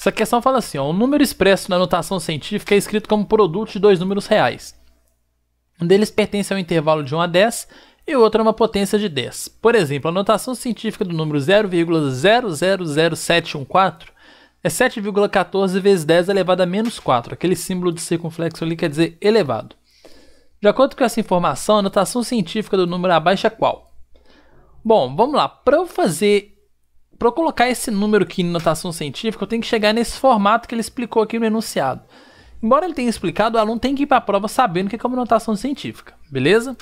Essa questão fala assim: ó, o número expresso na notação científica é escrito como produto de dois números reais. Um deles pertence ao intervalo de 1 a 10 e o outro a uma potência de 10. Por exemplo, a notação científica do número 0,000714 é 7,14 vezes 10 elevado a menos 4. Aquele símbolo de circunflexo ali quer dizer elevado. De acordo com essa informação, a notação científica do número abaixo é qual? Bom, vamos lá. Para eu fazer, para colocar esse número aqui em notação científica, eu tenho que chegar nesse formato que ele explicou aqui no enunciado. Embora ele tenha explicado, o aluno tem que ir para a prova sabendo o que é uma notação científica, beleza?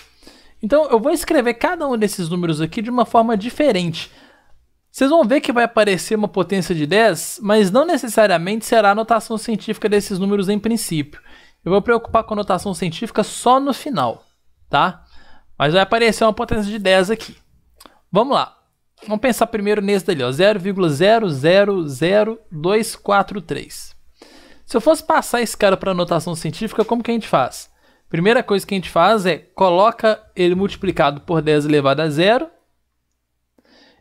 Então eu vou escrever cada um desses números aqui de uma forma diferente. Vocês vão ver que vai aparecer uma potência de 10, mas não necessariamente será a notação científica desses números em princípio. Eu vou preocupar com a notação científica só no final, tá? Mas vai aparecer uma potência de 10 aqui. Vamos lá. Vamos pensar primeiro nesse dali, 0,000243. Se eu fosse passar esse cara para notação científica, como que a gente faz? Primeira coisa que a gente faz é coloca ele multiplicado por 10 elevado a zero.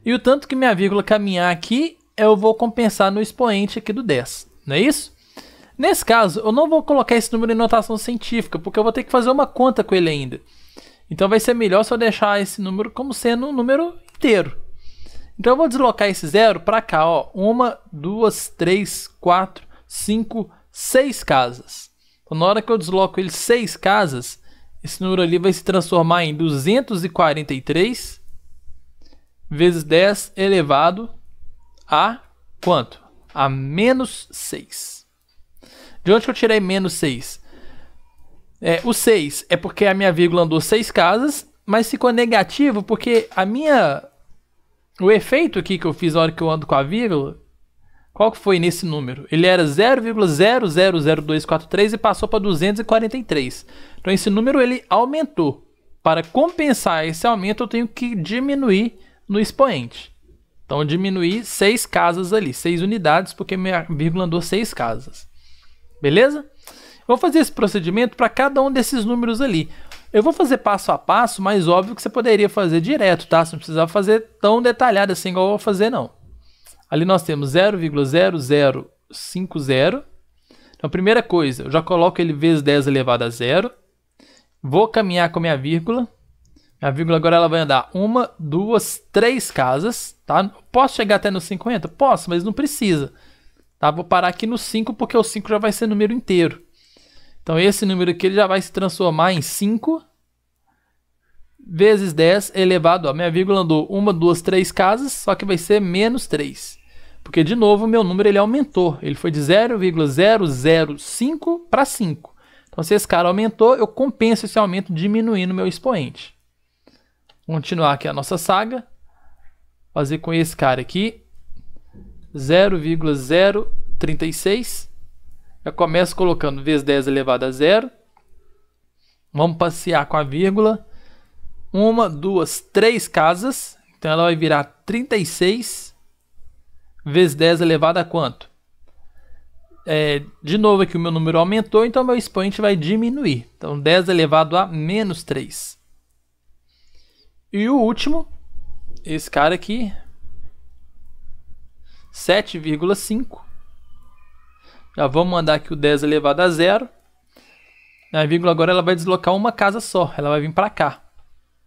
E o tanto que minha vírgula caminhar aqui, eu vou compensar no expoente aqui do 10. Não é isso? Nesse caso, eu não vou colocar esse número em notação científica, porque eu vou ter que fazer uma conta com ele ainda. Então vai ser melhor se eu deixar esse número como sendo um número inteiro. Então eu vou deslocar esse zero para cá, ó. Uma, duas, três, quatro, cinco, seis casas. Então, na hora que eu desloco ele seis casas, esse número ali vai se transformar em 243 vezes 10 elevado a quanto? A menos 6. De onde que eu tirei menos 6? É, o 6 é porque a minha vírgula andou 6 casas, mas ficou negativo porque a minha... O efeito aqui que eu fiz na hora que eu ando com a vírgula qual que foi nesse número? Ele era 0,000243 e passou para 243. Então esse número ele aumentou. Para compensar esse aumento, eu tenho que diminuir no expoente. Então diminuir 6 casas ali, 6 unidades, porque minha vírgula andou 6 casas. Beleza? Vou fazer esse procedimento para cada um desses números ali. Eu vou fazer passo a passo, mas óbvio que você poderia fazer direto, tá? Você não precisava fazer tão detalhado assim igual eu vou fazer, não. Ali nós temos 0,0050. Então, primeira coisa, eu já coloco ele vezes 10 elevado a zero. Vou caminhar com a minha vírgula. A vírgula agora ela vai andar uma, duas, três casas, tá? Posso chegar até no 50? Posso, mas não precisa. Tá? Vou parar aqui no 5 porque o 5 já vai ser número inteiro. Então esse número aqui ele já vai se transformar em 5 vezes 10 elevado a minha vírgula andou uma, duas, três casas, só que vai ser menos 3. Porque, de novo, o meu número ele aumentou. Ele foi de 0,005 para 5. Então, se esse cara aumentou, eu compenso esse aumento diminuindo o meu expoente. Vamos continuar aqui a nossa saga. Fazer com esse cara aqui. 0,036. Eu começo colocando vezes 10 elevado a zero. Vamos passear com a vírgula. Uma, duas, três casas. Então ela vai virar 36 vezes 10 elevado a quanto? É, de novo aqui o meu número aumentou, então meu expoente vai diminuir. Então 10 elevado a menos 3. E o último, esse cara aqui, 7,5. Já vamos mandar aqui o 10 elevado a zero. A vírgula agora ela vai deslocar uma casa só, ela vai vir para cá.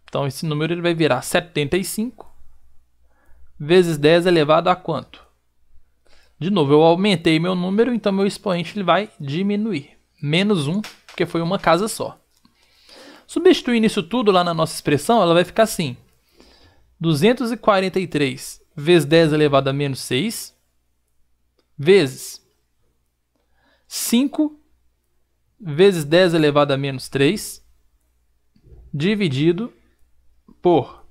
Então esse número ele vai virar 75 vezes 10 elevado a quanto? De novo, eu aumentei meu número, então meu expoente ele vai diminuir. Menos 1, porque foi uma casa só. Substituindo isso tudo lá na nossa expressão, ela vai ficar assim. 243 vezes 10 elevado a menos 6, vezes 5 vezes 10 elevado a menos 3, dividido por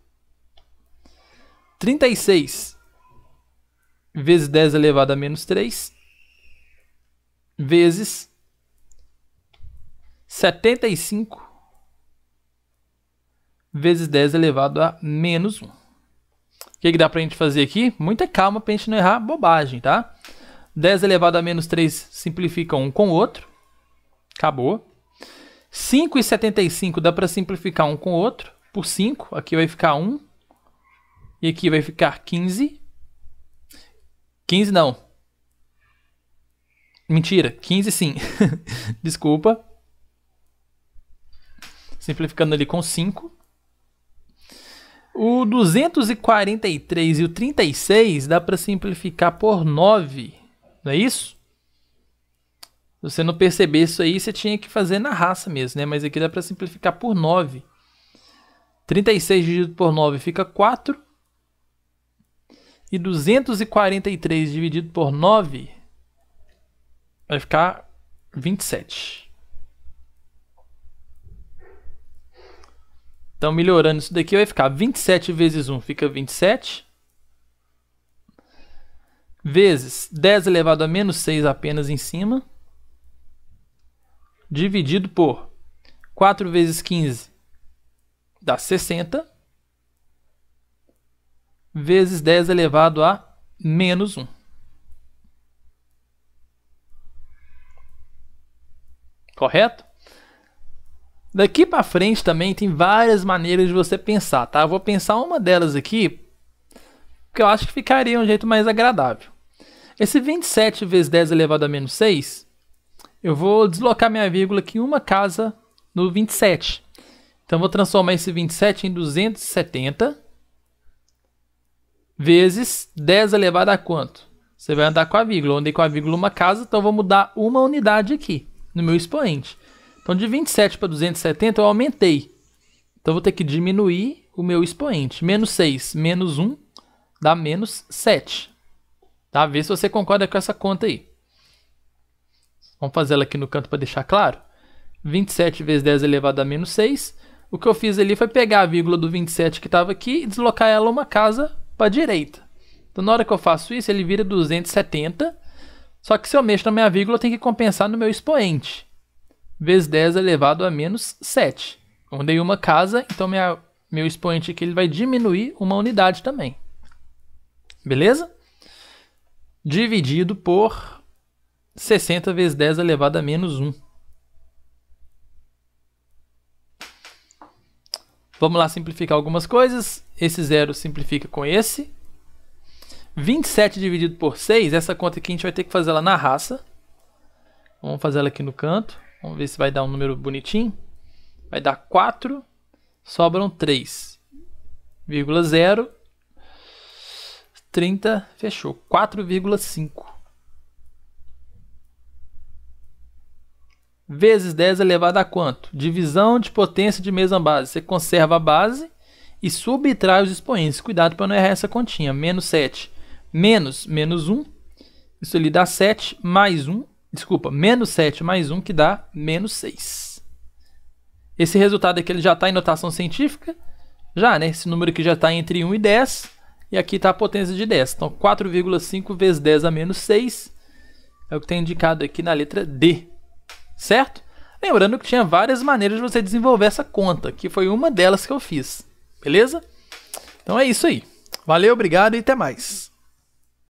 36 vezes 10 elevado a menos 3 vezes 75 vezes 10 elevado a menos 1. O que, que dá para a gente fazer aqui? Muita calma para a gente não errar bobagem, tá? 10 elevado a menos 3 simplifica um com o outro. Acabou. 5 e 75 dá para simplificar um com o outro. Por 5, aqui vai ficar 1. E aqui vai ficar 15. 15 não. Mentira, 15 sim. Desculpa. Simplificando ali com 5. O 243 e o 36 dá para simplificar por 9, não é isso? Se você não perceber isso aí, você tinha que fazer na raça mesmo, né? Mas aqui dá para simplificar por 9. 36 dividido por 9 fica 4. E 243 dividido por 9 vai ficar 27. Então, melhorando isso daqui, vai ficar 27 vezes 1 fica 27. Vezes 10 elevado a menos 6 apenas em cima. Dividido por 4 vezes 15 dá 60. Vezes 10 elevado a menos 1. Correto? Daqui para frente também tem várias maneiras de você pensar, tá? Eu vou pensar uma delas aqui, que eu acho que ficaria um jeito mais agradável. Esse 27 vezes 10 elevado a menos 6, eu vou deslocar minha vírgula aqui uma casa no 27. Então, vou transformar esse 27 em 270 vezes 10 elevado a quanto? Você vai andar com a vírgula. Eu andei com a vírgula uma casa, então vou mudar uma unidade aqui no meu expoente. Então, de 27 para 270 eu aumentei. Então, vou ter que diminuir o meu expoente. Menos 6 menos 1 dá menos 7. Tá? Vê se você concorda com essa conta aí. Vamos fazer ela aqui no canto para deixar claro. 27 vezes 10 elevado a menos 6. O que eu fiz ali foi pegar a vírgula do 27 que estava aqui e deslocar ela uma casa para a direita. Então, na hora que eu faço isso, ele vira 270. Só que se eu mexo na minha vírgula, eu tenho que compensar no meu expoente vezes 10 elevado a menos 7. Eu dei uma casa, então minha, meu expoente aqui ele vai diminuir uma unidade também. Beleza? Dividido por 60 vezes 10 elevado a menos 1. Vamos lá simplificar algumas coisas. Esse zero simplifica com esse. 27 dividido por 6, essa conta aqui a gente vai ter que fazer ela na raça. Vamos fazer ela aqui no canto. Vamos ver se vai dar um número bonitinho. Vai dar 4, sobram 3. Vírgula 0, 30, fechou. 4,5. Vezes 10 elevado a quanto? Divisão de potência de mesma base. Você conserva a base e subtrai os expoentes. Cuidado para não errar essa continha. Menos 7 menos menos 1. Isso ali dá 7 mais 1 Desculpa, menos 7 mais 1 que dá menos 6. Esse resultado aqui ele já está em notação científica. Já, né? Esse número aqui já está entre 1 e 10. E aqui está a potência de 10. Então, 4,5 vezes 10 a menos 6 é o que tem indicado aqui na letra D. Certo? Lembrando que tinha várias maneiras de você desenvolver essa conta, que foi uma delas que eu fiz. Beleza? Então é isso aí. Valeu, obrigado e até mais.